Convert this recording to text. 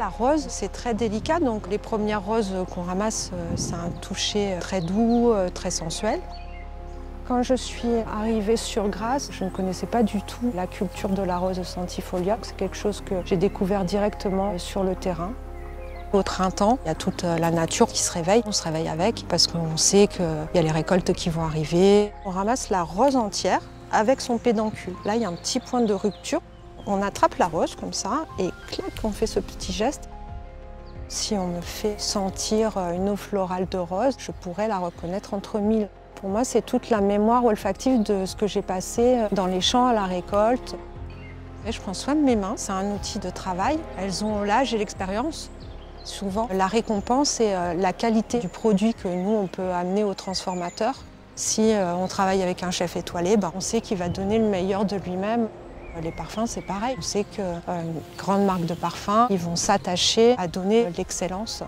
La rose, c'est très délicat, donc les premières roses qu'on ramasse, euh, c'est un toucher très doux, euh, très sensuel. Quand je suis arrivée sur Grasse, je ne connaissais pas du tout la culture de la rose centifolia. C'est quelque chose que j'ai découvert directement sur le terrain. Au printemps, il y a toute la nature qui se réveille. On se réveille avec parce qu'on sait qu'il y a les récoltes qui vont arriver. On ramasse la rose entière avec son pédoncule. Là, il y a un petit point de rupture. On attrape la rose comme ça et clac, on fait ce petit geste. Si on me fait sentir une eau florale de rose, je pourrais la reconnaître entre mille. Pour moi, c'est toute la mémoire olfactive de ce que j'ai passé dans les champs à la récolte. Et je prends soin de mes mains, c'est un outil de travail. Elles ont l'âge et l'expérience. Souvent, la récompense, c'est la qualité du produit que nous, on peut amener au transformateur. Si on travaille avec un chef étoilé, ben, on sait qu'il va donner le meilleur de lui-même. Les parfums, c'est pareil. On sait qu'une grande marque de parfums, ils vont s'attacher à donner l'excellence.